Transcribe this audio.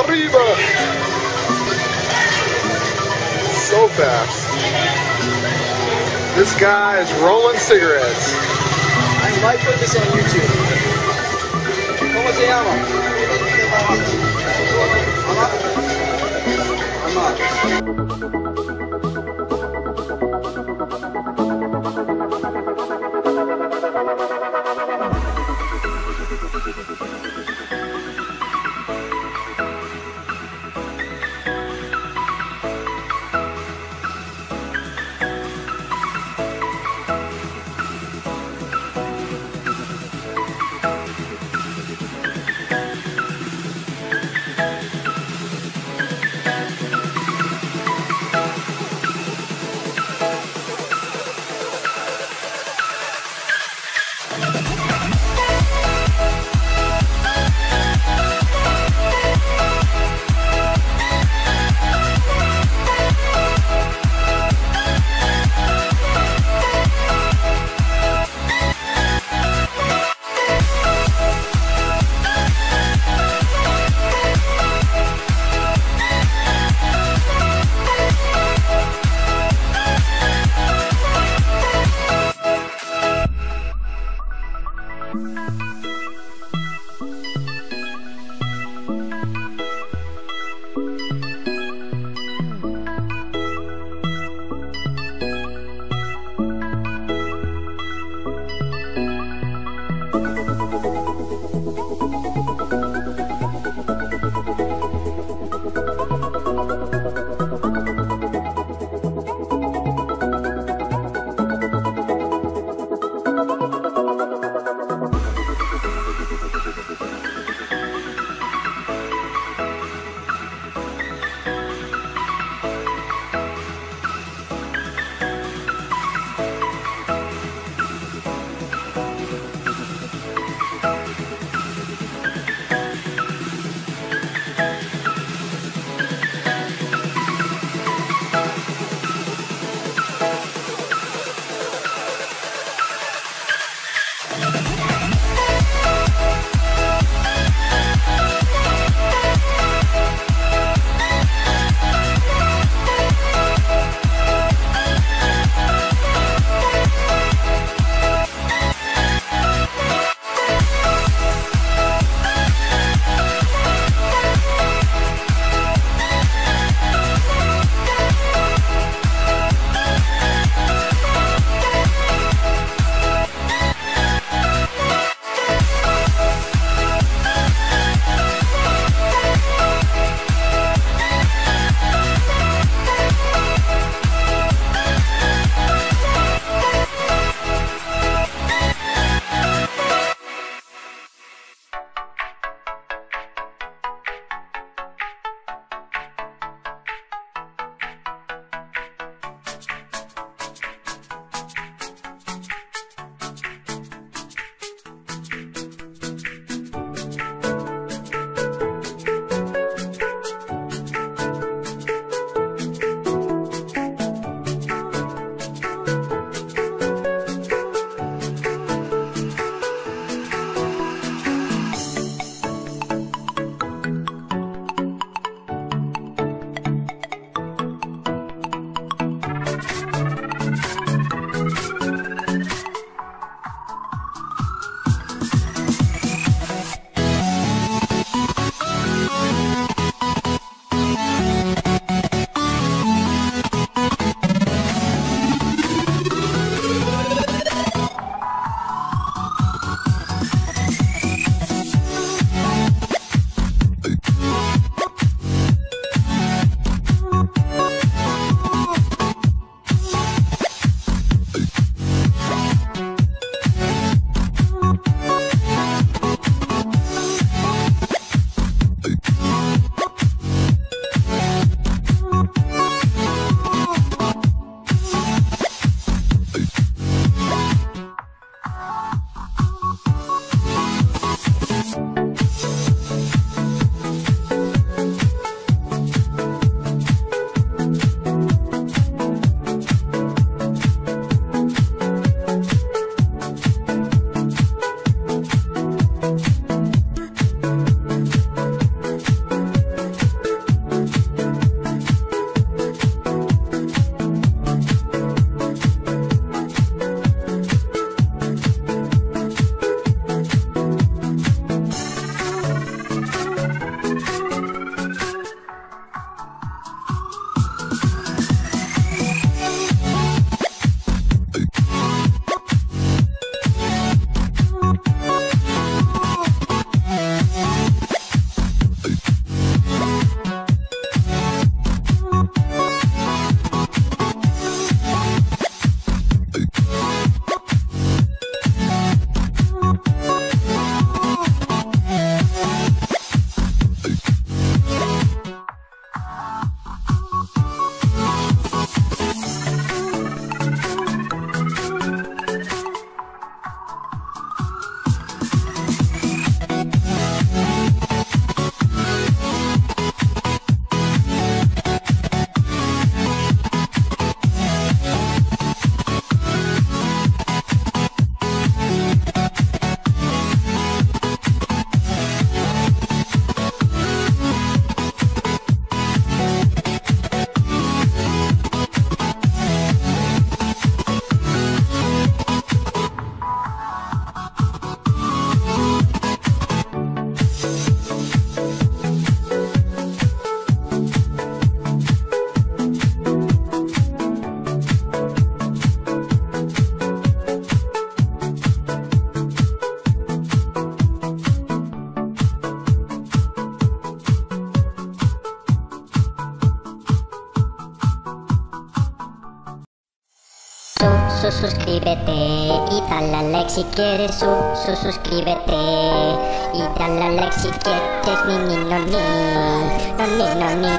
Arriba! So fast. This guy is rolling cigarettes. I might put this on YouTube. ¿Cómo se llama? Ama. Ama. Su, suscríbete y dale like si quieres su, su, suscríbete y dale like si quieres ni, ni, no, ni, no, ni, no, ni.